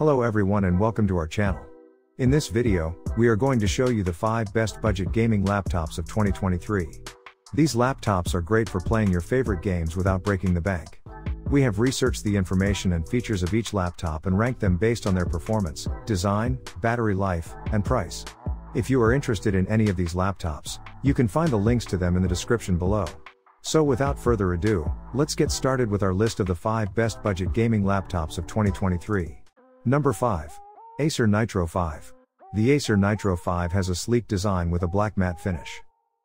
Hello everyone and welcome to our channel. In this video, we are going to show you the 5 best budget gaming laptops of 2023. These laptops are great for playing your favorite games without breaking the bank. We have researched the information and features of each laptop and ranked them based on their performance, design, battery life, and price. If you are interested in any of these laptops, you can find the links to them in the description below. So without further ado, let's get started with our list of the 5 best budget gaming laptops of 2023. Number 5. Acer Nitro 5. The Acer Nitro 5 has a sleek design with a black matte finish.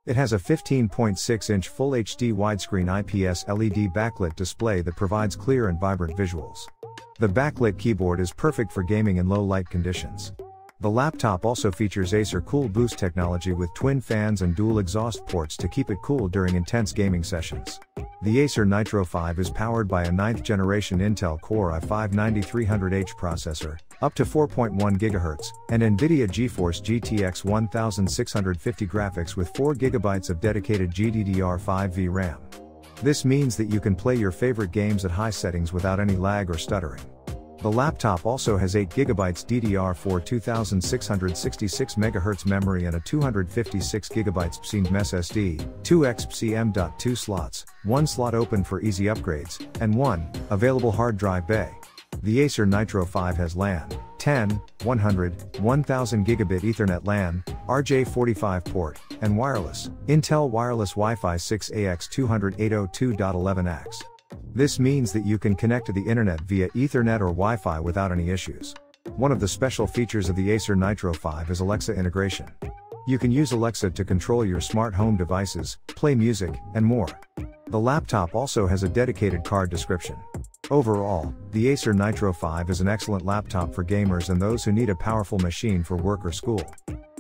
It has a 15.6 inch Full HD widescreen IPS LED backlit display that provides clear and vibrant visuals. The backlit keyboard is perfect for gaming in low light conditions. The laptop also features Acer Cool Boost technology with twin fans and dual exhaust ports to keep it cool during intense gaming sessions. The Acer Nitro 5 is powered by a 9th generation Intel Core i5-9300H processor, up to 4.1 GHz, and NVIDIA GeForce GTX 1650 graphics with 4 GB of dedicated GDDR5 VRAM. This means that you can play your favorite games at high settings without any lag or stuttering. The laptop also has 8GB DDR4 2666 MHz memory and a 256GB PCIe SSD, 2 XPC M.2 slots, 1 slot open for easy upgrades, and 1 available hard drive bay. The Acer Nitro 5 has LAN, 10, 100, 1000 gigabit Ethernet LAN, RJ45 port, and wireless, Intel Wireless Wi-Fi 6 AX 200 this means that you can connect to the internet via Ethernet or Wi Fi without any issues. One of the special features of the Acer Nitro 5 is Alexa integration. You can use Alexa to control your smart home devices, play music, and more. The laptop also has a dedicated card description. Overall, the Acer Nitro 5 is an excellent laptop for gamers and those who need a powerful machine for work or school.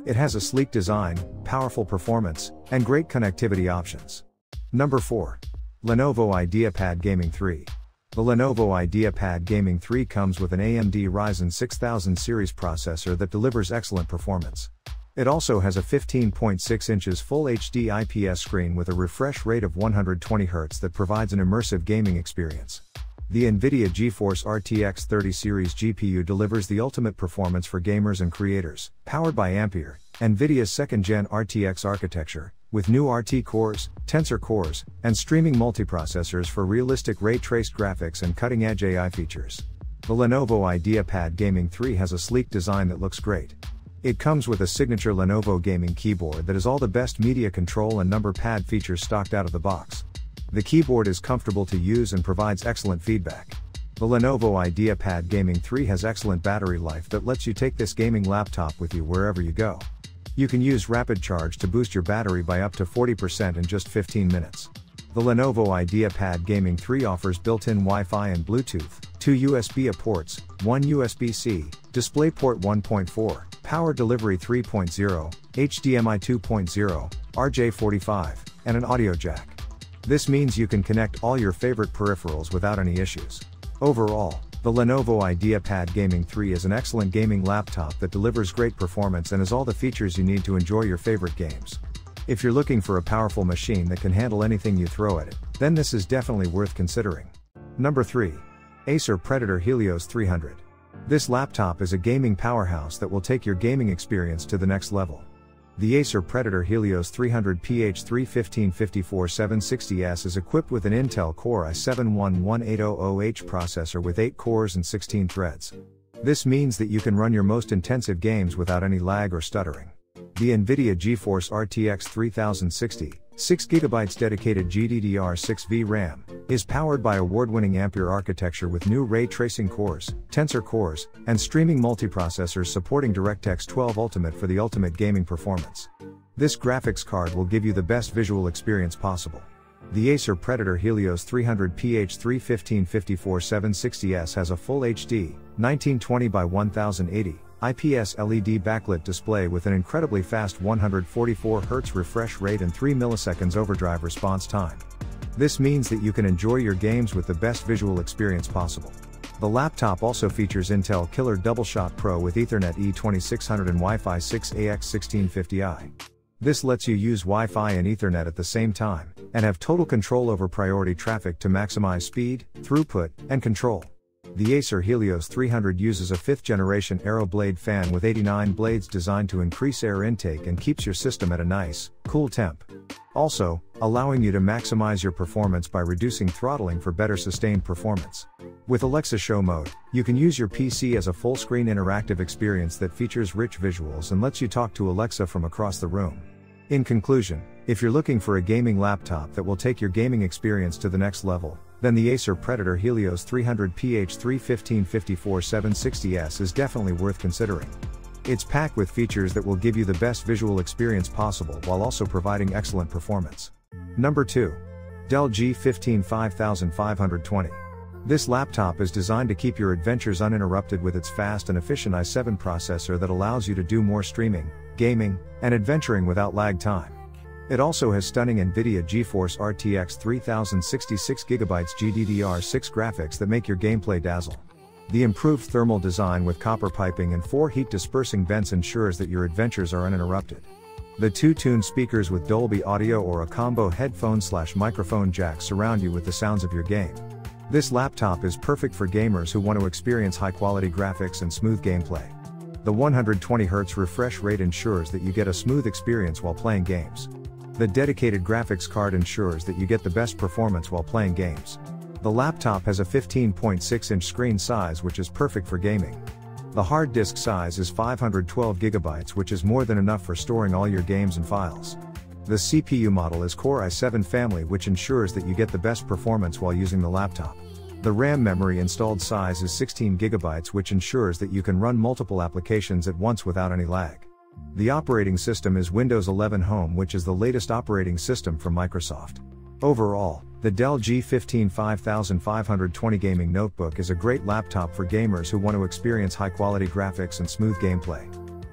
It has a sleek design, powerful performance, and great connectivity options. Number 4. Lenovo IdeaPad Gaming 3. The Lenovo IdeaPad Gaming 3 comes with an AMD Ryzen 6000 series processor that delivers excellent performance. It also has a 15.6 inches Full HD IPS screen with a refresh rate of 120 Hz that provides an immersive gaming experience. The NVIDIA GeForce RTX 30 series GPU delivers the ultimate performance for gamers and creators, powered by Ampere, NVIDIA's second gen RTX architecture, with new RT cores, Tensor cores, and streaming multiprocessors for realistic ray traced graphics and cutting edge AI features. The Lenovo IdeaPad Gaming 3 has a sleek design that looks great. It comes with a signature Lenovo gaming keyboard that is all the best media control and number pad features stocked out of the box. The keyboard is comfortable to use and provides excellent feedback. The Lenovo IdeaPad Gaming 3 has excellent battery life that lets you take this gaming laptop with you wherever you go. You can use Rapid Charge to boost your battery by up to 40% in just 15 minutes. The Lenovo IdeaPad Gaming 3 offers built-in Wi-Fi and Bluetooth, two USB-A ports, one USB-C, DisplayPort 1.4, Power Delivery 3.0, HDMI 2.0, RJ45, and an audio jack. This means you can connect all your favorite peripherals without any issues. Overall, the Lenovo IdeaPad Gaming 3 is an excellent gaming laptop that delivers great performance and has all the features you need to enjoy your favorite games. If you're looking for a powerful machine that can handle anything you throw at it, then this is definitely worth considering. Number 3. Acer Predator Helios 300. This laptop is a gaming powerhouse that will take your gaming experience to the next level. The Acer Predator Helios 300 PH315-54-760S is equipped with an Intel Core i7-11800H processor with 8 cores and 16 threads. This means that you can run your most intensive games without any lag or stuttering. The NVIDIA GeForce RTX 3060, 6GB dedicated GDDR6 VRAM, is powered by award-winning Ampere architecture with new ray tracing cores, tensor cores, and streaming multiprocessors supporting DirectX 12 Ultimate for the ultimate gaming performance. This graphics card will give you the best visual experience possible. The Acer Predator Helios 300 PH315-54-760S has a full HD, 1920 by 1080 IPS LED backlit display with an incredibly fast 144Hz refresh rate and 3 milliseconds overdrive response time. This means that you can enjoy your games with the best visual experience possible. The laptop also features Intel Killer Doubleshot Pro with Ethernet E2600 and Wi-Fi 6 AX1650i. This lets you use Wi-Fi and Ethernet at the same time, and have total control over priority traffic to maximize speed, throughput, and control. The Acer Helios 300 uses a 5th generation Aero blade fan with 89 blades designed to increase air intake and keeps your system at a nice, cool temp. Also, allowing you to maximize your performance by reducing throttling for better sustained performance. With Alexa Show Mode, you can use your PC as a full screen interactive experience that features rich visuals and lets you talk to Alexa from across the room. In conclusion, if you're looking for a gaming laptop that will take your gaming experience to the next level, then the Acer Predator Helios 300 PH315-54-760S is definitely worth considering. It's packed with features that will give you the best visual experience possible while also providing excellent performance. Number 2. Dell G15 5520. This laptop is designed to keep your adventures uninterrupted with its fast and efficient i7 processor that allows you to do more streaming, gaming, and adventuring without lag time. It also has stunning NVIDIA GeForce RTX 3066GB GDDR6 graphics that make your gameplay dazzle. The improved thermal design with copper piping and four heat dispersing vents ensures that your adventures are uninterrupted. The two tuned speakers with Dolby Audio or a combo headphone slash microphone jack surround you with the sounds of your game. This laptop is perfect for gamers who want to experience high quality graphics and smooth gameplay. The 120Hz refresh rate ensures that you get a smooth experience while playing games. The dedicated graphics card ensures that you get the best performance while playing games. The laptop has a 15.6 inch screen size which is perfect for gaming. The hard disk size is 512 GB which is more than enough for storing all your games and files. The CPU model is Core i7 family which ensures that you get the best performance while using the laptop. The RAM memory installed size is 16 GB which ensures that you can run multiple applications at once without any lag. The operating system is Windows 11 Home, which is the latest operating system from Microsoft. Overall, the Dell G15 5520 gaming notebook is a great laptop for gamers who want to experience high quality graphics and smooth gameplay.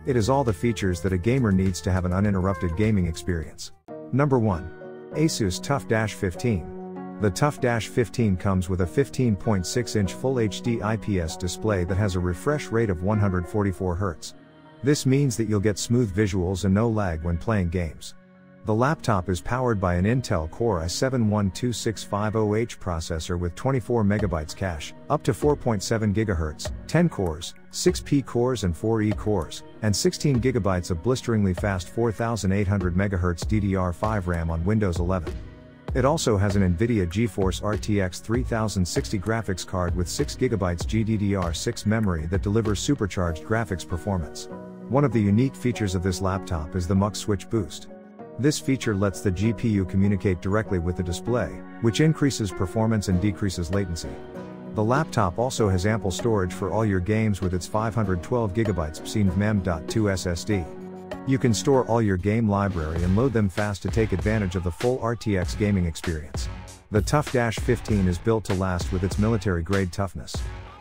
It has all the features that a gamer needs to have an uninterrupted gaming experience. Number 1. Asus TUF 15. The TUF 15 comes with a 15.6 inch Full HD IPS display that has a refresh rate of 144 Hz. This means that you'll get smooth visuals and no lag when playing games. The laptop is powered by an Intel Core i7-12650H processor with 24 MB cache, up to 4.7 GHz, 10 cores, 6 P cores and 4 E cores, and 16 GB of blisteringly fast 4800 MHz DDR5 RAM on Windows 11. It also has an NVIDIA GeForce RTX 3060 graphics card with 6GB GDDR6 memory that delivers supercharged graphics performance. One of the unique features of this laptop is the Mux Switch Boost. This feature lets the GPU communicate directly with the display, which increases performance and decreases latency. The laptop also has ample storage for all your games with its 512GB PCIe 2 SSD. You can store all your game library and load them fast to take advantage of the full RTX gaming experience. The TUF 15 is built to last with its military grade toughness.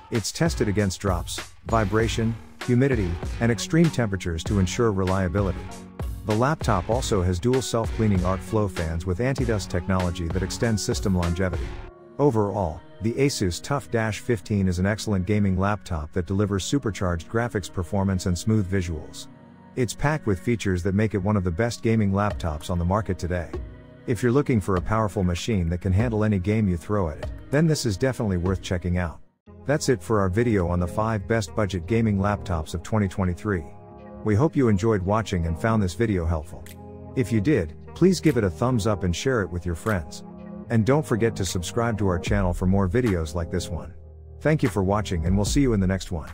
It's tested against drops, vibration, humidity, and extreme temperatures to ensure reliability. The laptop also has dual self-cleaning arc flow fans with anti-dust technology that extends system longevity. Overall, the Asus TUF 15 is an excellent gaming laptop that delivers supercharged graphics performance and smooth visuals. It's packed with features that make it one of the best gaming laptops on the market today. If you're looking for a powerful machine that can handle any game you throw at it, then this is definitely worth checking out. That's it for our video on the 5 best budget gaming laptops of 2023. We hope you enjoyed watching and found this video helpful. If you did, please give it a thumbs up and share it with your friends. And don't forget to subscribe to our channel for more videos like this one. Thank you for watching and we'll see you in the next one.